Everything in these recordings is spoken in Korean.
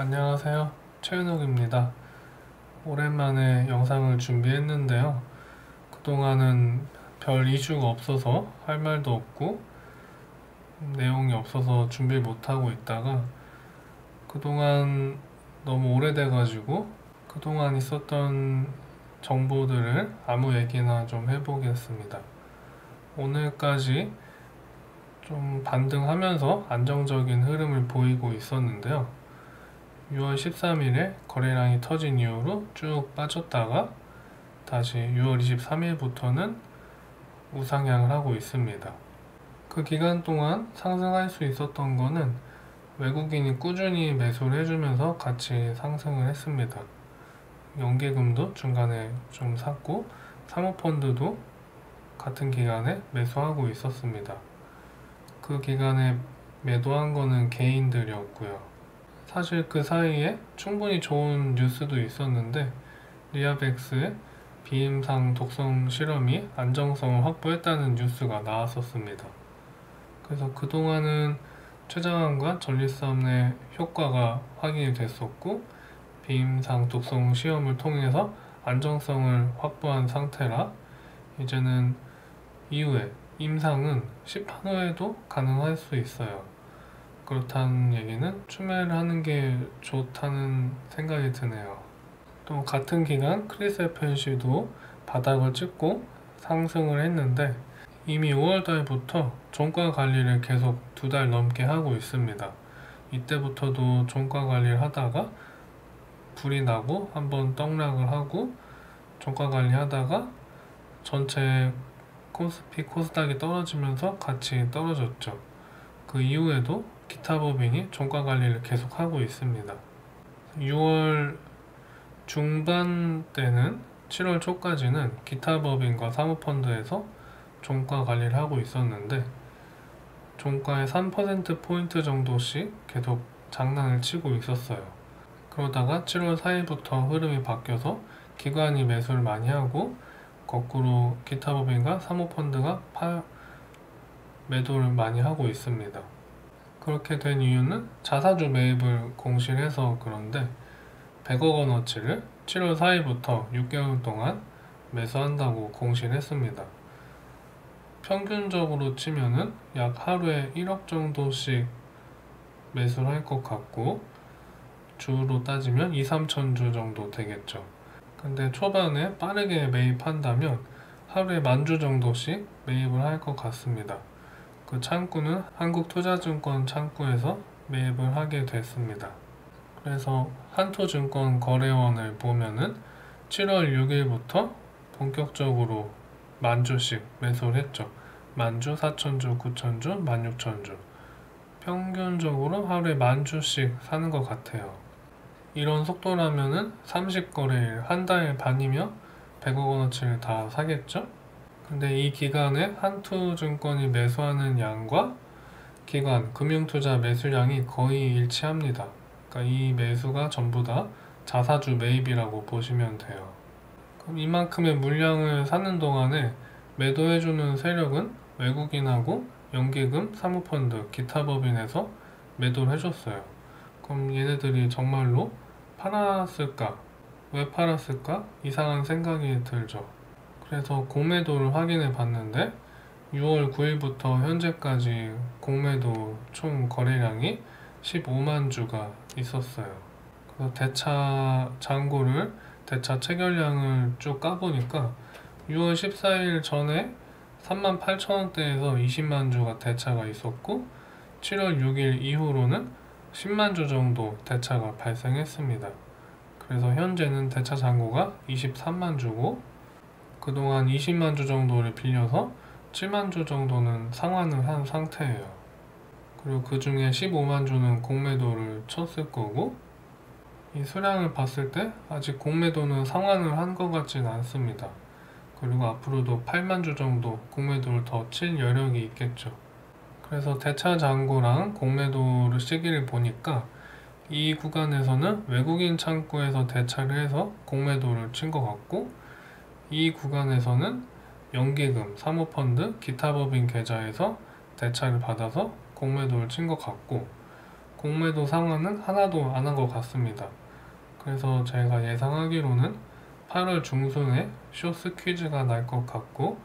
안녕하세요. 최윤욱입니다. 오랜만에 영상을 준비했는데요. 그동안은 별 이슈가 없어서 할 말도 없고 내용이 없어서 준비 못하고 있다가 그동안 너무 오래돼 가지고 그동안 있었던 정보들을 아무 얘기나 좀 해보겠습니다. 오늘까지 좀 반등하면서 안정적인 흐름을 보이고 있었는데요 6월 13일에 거래량이 터진 이후로 쭉 빠졌다가 다시 6월 23일부터는 우상향을 하고 있습니다. 그 기간 동안 상승할 수 있었던 거는 외국인이 꾸준히 매수를 해주면서 같이 상승을 했습니다. 연계금도 중간에 좀 샀고 사모펀드도 같은 기간에 매수하고 있었습니다. 그 기간에 매도한 거는 개인들이었고요. 사실 그 사이에 충분히 좋은 뉴스도 있었는데 리아백스의 비임상 독성 실험이 안정성을 확보했다는 뉴스가 나왔었습니다. 그래서 그동안은 췌장암과 전립선의 효과가 확인이 됐었고 비임상 독성 시험을 통해서 안정성을 확보한 상태라 이제는 이후에 임상은 시판 후에도 가능할 수 있어요. 그렇다는 얘기는 추매를 하는 게 좋다는 생각이 드네요. 또 같은 기간 크리스에펜시도 바닥을 찍고 상승을 했는데 이미 5월 달부터 종가 관리를 계속 두 달 넘게 하고 있습니다. 이때부터도 종가 관리를 하다가 불이 나고 한번 떡락을 하고 종가 관리 하다가 전체 코스피 코스닥이 떨어지면서 같이 떨어졌죠. 그 이후에도 기타 법인이 종가 관리를 계속하고 있습니다. 6월 중반 때는 7월 초까지는 기타 법인과 사모펀드에서 종가 관리를 하고 있었는데 종가의 3%포인트 정도씩 계속 장난을 치고 있었어요. 그러다가 7월 4일부터 흐름이 바뀌어서 기관이 매수를 많이 하고 거꾸로 기타 법인과 사모펀드가 파, 매도를 많이 하고 있습니다. 그렇게 된 이유는 자사주 매입을 공실해서 그런데 100억 원어치를 7월 4일부터 6개월 동안 매수한다고 공실했습니다. 평균적으로 치면은 약 하루에 1억 정도씩 매수를 할 것 같고 주로 따지면 2, 3천 주 정도 되겠죠. 근데 초반에 빠르게 매입한다면 하루에 만 주 정도씩 매입을 할 것 같습니다. 그 창구는 한국투자증권 창구에서 매입을 하게 됐습니다. 그래서 한토증권 거래원을 보면은 7월 6일부터 본격적으로 만주씩 매수를 했죠. 만주, 4천주, 9천주, 16,000주. 평균적으로 하루에 만주씩 사는 것 같아요. 이런 속도라면은 30거래일, 한 달 반이면 100억 원어치를 다 사겠죠? 근데 이 기간에 한투증권이 매수하는 양과 기관 금융투자 매수량이 거의 일치합니다. 그러니까 이 매수가 전부 다 자사주 매입이라고 보시면 돼요. 그럼 이만큼의 물량을 사는 동안에 매도해주는 세력은 외국인하고 연기금, 사모펀드, 기타 법인에서 매도를 해줬어요. 그럼 얘네들이 정말로 팔았을까? 왜 팔았을까? 이상한 생각이 들죠. 그래서 공매도를 확인해 봤는데 6월 9일부터 현재까지 공매도 총 거래량이 15만 주가 있었어요. 그래서 대차 잔고를 대차 체결량을 쭉 까보니까 6월 14일 전에 3만 8천 원대에서 20만 주가 대차가 있었고 7월 6일 이후로는 10만 주 정도 대차가 발생했습니다. 그래서 현재는 대차 잔고가 23만 주고 그동안 20만 주 정도를 빌려서 7만 주 정도는 상환을 한 상태예요. 그리고 그 중에 15만 주는 공매도를 쳤을 거고 이 수량을 봤을 때 아직 공매도는 상환을 한 것 같진 않습니다. 그리고 앞으로도 8만 주 정도 공매도를 더 칠 여력이 있겠죠. 그래서 대차 잔고랑 공매도를 시기를 보니까 이 구간에서는 외국인 창구에서 대차를 해서 공매도를 친 것 같고 이 구간에서는 연기금, 사모펀드, 기타 법인 계좌에서 대차를 받아서 공매도를 친 것 같고 공매도 상한은 하나도 안 한 것 같습니다. 그래서 제가 예상하기로는 8월 중순에 쇼스 퀴즈가 날 것 같고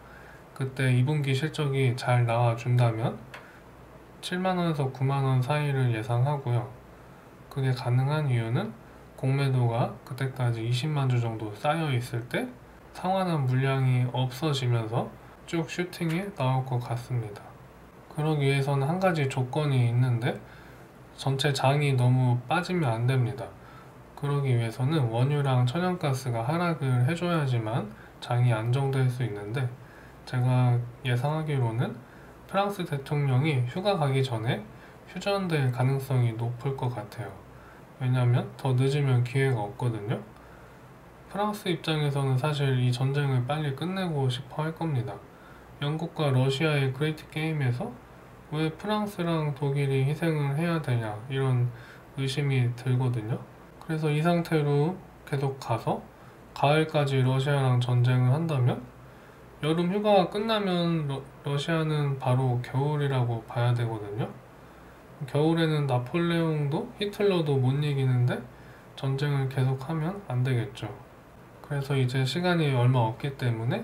그때 2분기 실적이 잘 나와준다면 7만원에서 9만원 사이를 예상하고요. 그게 가능한 이유는 공매도가 그때까지 20만 주 정도 쌓여 있을 때 상환한 물량이 없어지면서 쭉 슈팅이 나올 것 같습니다. 그러기 위해서는 한 가지 조건이 있는데 전체 장이 너무 빠지면 안 됩니다. 그러기 위해서는 원유랑 천연가스가 하락을 해줘야지만 장이 안정될 수 있는데 제가 예상하기로는 프랑스 대통령이 휴가 가기 전에 휴전될 가능성이 높을 것 같아요. 왜냐하면 더 늦으면 기회가 없거든요. 프랑스 입장에서는 사실 이 전쟁을 빨리 끝내고 싶어 할 겁니다. 영국과 러시아의 Great Game에서 왜 프랑스랑 독일이 희생을 해야 되냐 이런 의심이 들거든요. 그래서 이 상태로 계속 가서 가을까지 러시아랑 전쟁을 한다면 여름 휴가가 끝나면 러, 러시아는 바로 겨울이라고 봐야 되거든요. 겨울에는 나폴레옹도 히틀러도 못 이기는데 전쟁을 계속하면 안 되겠죠. 그래서 이제 시간이 얼마 없기 때문에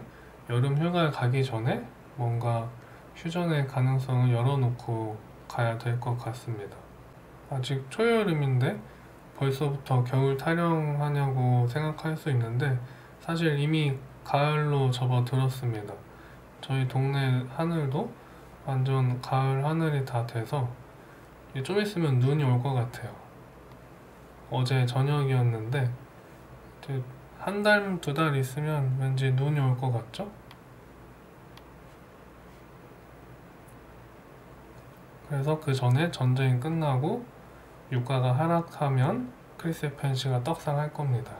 여름 휴가에 가기 전에 뭔가 휴전의 가능성을 열어놓고 가야 될 것 같습니다. 아직 초여름인데 벌써부터 겨울 타령하냐고 생각할 수 있는데 사실 이미 가을로 접어들었습니다. 저희 동네 하늘도 완전 가을 하늘이 다 돼서 좀 있으면 눈이 올 것 같아요. 어제 저녁이었는데 한 달, 두 달 있으면 왠지 눈이 올 것 같죠? 그래서 그 전에 전쟁이 끝나고 유가가 하락하면 크리스 펜시가 떡상할 겁니다.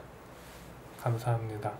감사합니다.